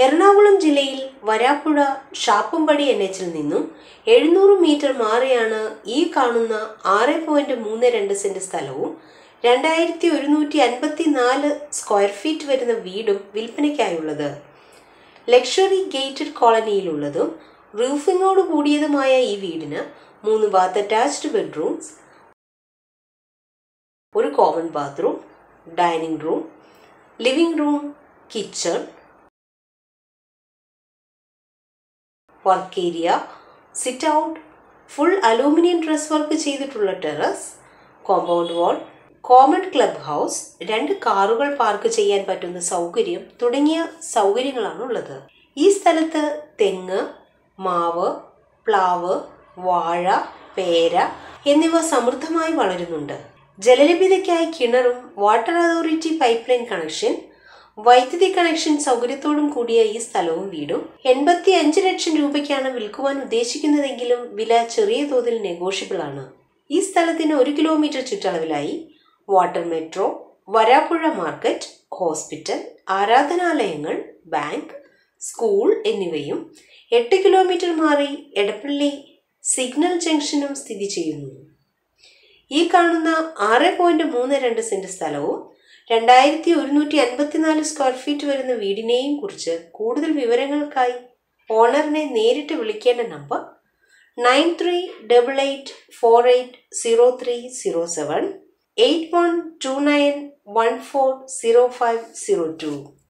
എറണാകുളം ജില്ലയിൽ വരാപ്പുഴ ഷാപ്പുംപടി എൻ എച്ചിൽ നിന്നും എഴുന്നൂറ് മീറ്റർ മാറിയാണ് ഈ കാണുന്ന ആറ് പോയിന്റ് മൂന്ന് രണ്ട് സെന്റ് സ്ഥലവും രണ്ടായിരത്തി ഒരുന്നൂറ്റി അൻപത്തി നാല് സ്ക്വയർ ഫീറ്റ് വരുന്ന വീടും വിൽപ്പനയ്ക്കായുള്ളത്. ലക്ഷറി ഗേറ്റഡ് കോളനിയിലുള്ളതും റൂഫിങ്ങോട് കൂടിയതുമായ ഈ വീടിന് മൂന്ന് ബാത്ത് അറ്റാച്ച്ഡ് ബെഡ്റൂംസ് ഒരു common bathroom dining room living room kitchen work area sit out full aluminium truss work ചെയ്തിട്ടുള്ള terrace compound wall common club house രണ്ട് കാറുകൾ പാർക്ക് ചെയ്യാൻ പറ്റുന്ന സൗകര്യം തുടങ്ങിയ സൗകര്യങ്ങളാണ് ഉള്ളത്. ഈ സ്ഥലത്ത് തെങ്ങ് മാവ് പ്ലാവ് വാഴ പേര എന്നിവ സമൃദ്ധമായി വളരുന്നുണ്ട്. ജലലഭ്യതയ്ക്കായി കിണറും water authority pipe line connection വൈദ്യുതി കണക്ഷൻ സൗകര്യത്തോടും കൂടിയ ഈ സ്ഥലവും വീടും എൺപത്തി അഞ്ച് ലക്ഷം രൂപയ്ക്കാണ് വിൽക്കുവാൻ ഉദ്ദേശിക്കുന്നതെങ്കിലും വില ചെറിയ തോതിൽ നെഗോഷ്യബിൾ ആണ്. ഈ സ്ഥലത്തിന് ഒരു kilometre ചുറ്റളവിലായി water metro Varappuzha market hospital ആരാധനാലയങ്ങൾ ബാങ്ക് സ്കൂൾ എന്നിവയും എട്ട് കിലോമീറ്റർ മാറി എടപ്പള്ളി സിഗ്നൽ ജംഗ്ഷനും സ്ഥിതി ചെയ്യുന്നു. ഈ കാണുന്ന ആറ് പോയിന്റ് മൂന്ന് രണ്ട് സെന്റ് സ്ഥലവും രണ്ടായിരത്തി ഒരുന്നൂറ്റി അൻപത്തിനാല് സ്ക്വയർ ഫീറ്റ് വരുന്ന വീടിനെയും കുറിച്ച് കൂടുതൽ വിവരങ്ങൾക്കായി ഓണറിനെ നേരിട്ട് വിളിക്കേണ്ട number nine three double eight four eight zero three zero seven eight one two nine one four zero five zero two.